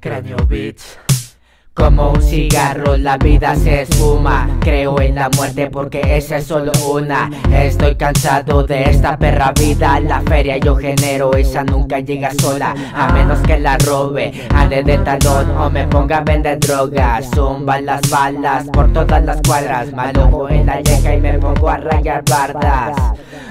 Caño Beats. Como un cigarro la vida se esfuma. Creo en la muerte porque esa es solo una. Estoy cansado de esta perra vida. La feria yo genero, esa nunca llega sola. A menos que la robe, ande de talón O me ponga a vender drogas Zumban las balas por todas las cuadras. Malojo en la yeca y me pongo a rayar bardas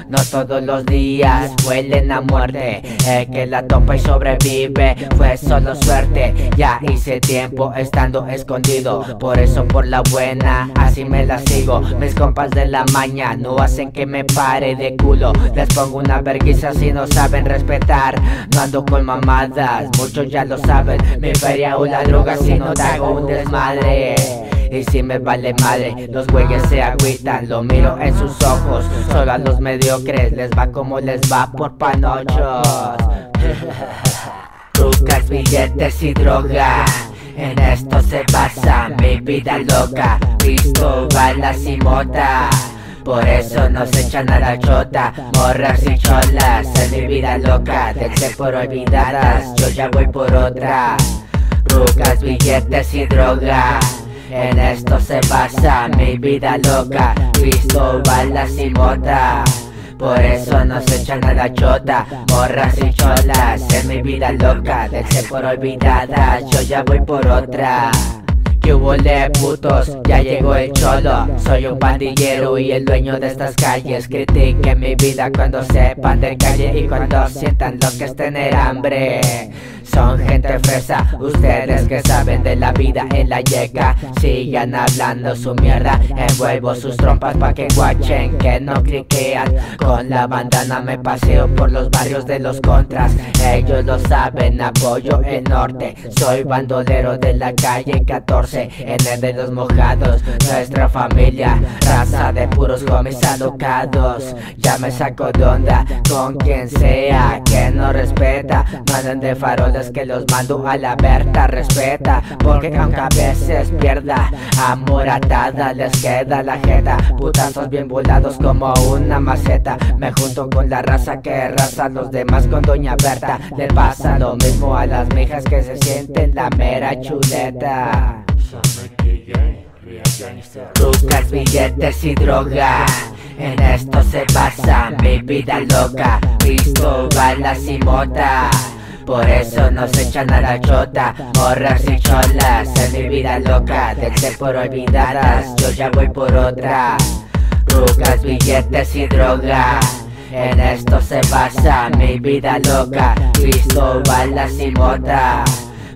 no todos los días huelen a muerte. El que la topa y sobrevive fue solo suerte. Ya hice tiempo estando escondido. Por eso por la buena así me la sigo. Mis compas de la maña no hacen que me pare de culo. Les pongo una vergüenza si no saben respetar. No ando con mamadas, muchos ya lo saben. Mi feria o la droga si no te hago un desmadre y si me vale madre, los güeyes se agüitan Lo miro en sus ojos. Solo a los mediocres les va como les va por panochos. Trucas, billetes y droga en esto se basa mi vida loca. Visto balas y mota por eso no se echan a la chota. Morras y cholas en mi vida loca Del ser por olvidadas Yo ya voy por otra Rucas, billetes y droga en esto se basa mi vida loca. Visto balas y mota por eso no se echan a la chota. Morras y cholas En mi vida loca. Ser por olvidada Yo ya voy por otra. Que hubo de putos, ya llegó el cholo. Soy un pandillero y el dueño de estas calles. Critiquen mi vida cuando sepan de calle Y cuando sientan lo que es tener hambre son gente fresa, ustedes que saben de la vida en la yeca Sigan hablando su mierda, envuelvo sus trompas pa' que guachen Que no cliquean, con la bandana me paseo por los barrios de los contras. Ellos lo saben, apoyo el norte. Soy bandolero de la calle 14, en el de los mojados. Nuestra familia, raza de puros homies alocados. Ya me saco de onda con quien sea que no respeta. Mandan de que los mando a la Berta respeta Porque aunque a veces pierda Amor atada les queda la jeta. Putazos bien volados como una maceta. Me junto con la raza que raza Los demás con Doña Berta. Le pasa lo mismo a las mijas que se sienten la mera chuleta. Buscas billetes y droga en esto se basa mi vida loca. Visto balas y mota por eso no se echan a la chota. Morras y cholas En mi vida loca. Del ser por olvidadas Yo ya voy por otra. Rugas, billetes y droga. En esto se basa mi vida loca. Visto balas y mota.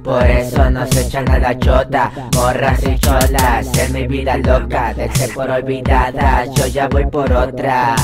Por eso no se echan a la chota. Morras y cholas En mi vida loca. Del ser por olvidadas Yo ya voy por otra